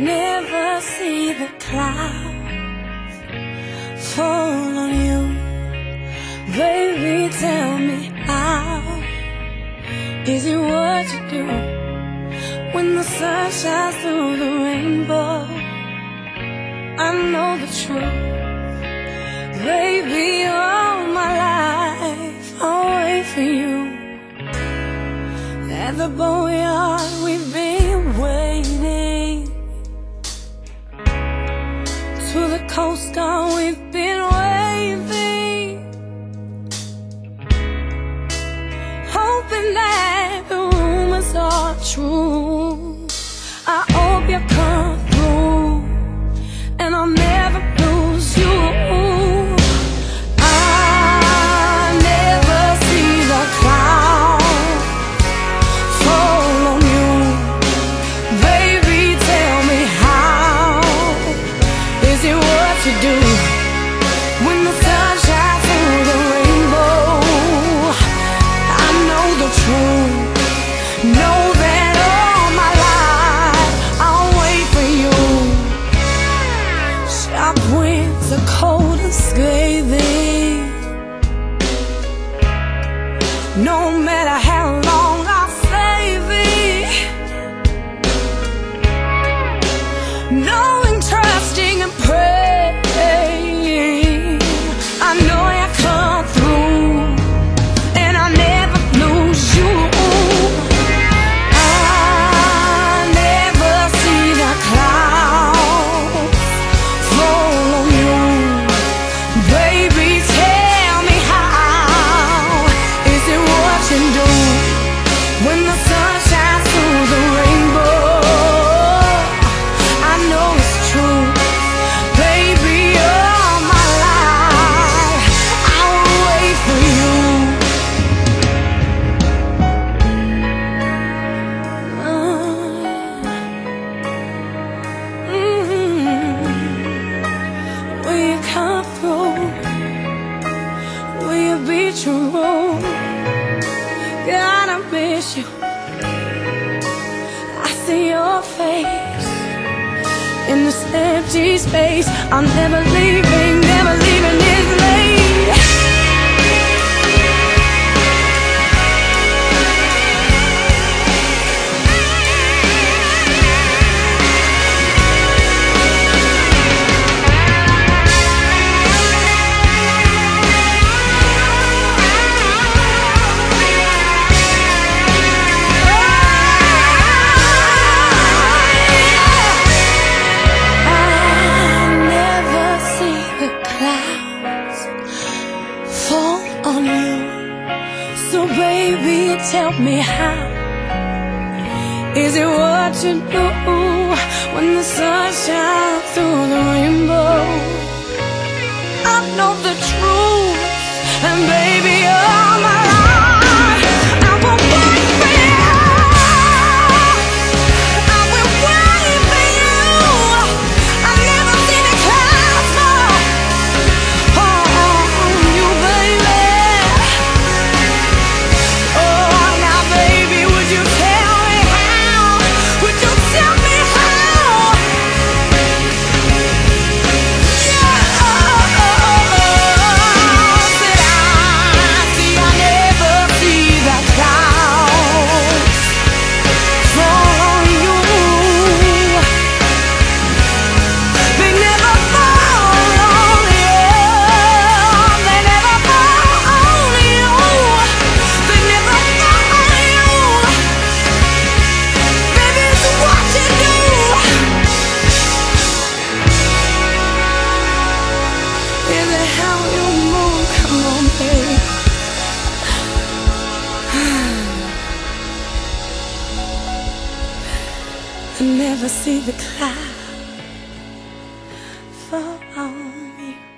never see the clouds fall on you. Baby, tell me how is it what you do when the sun shines through the rainbow? I know the truth, baby. All my life I'll wait for you at the boat yard. We've been waiting. true. miss you. I see your face in this empty space. I'm never leaving. tell me how? Is it what you do when the sun shines through the rainbow? I know the truth, and baby, I. never see the cloud fall on you.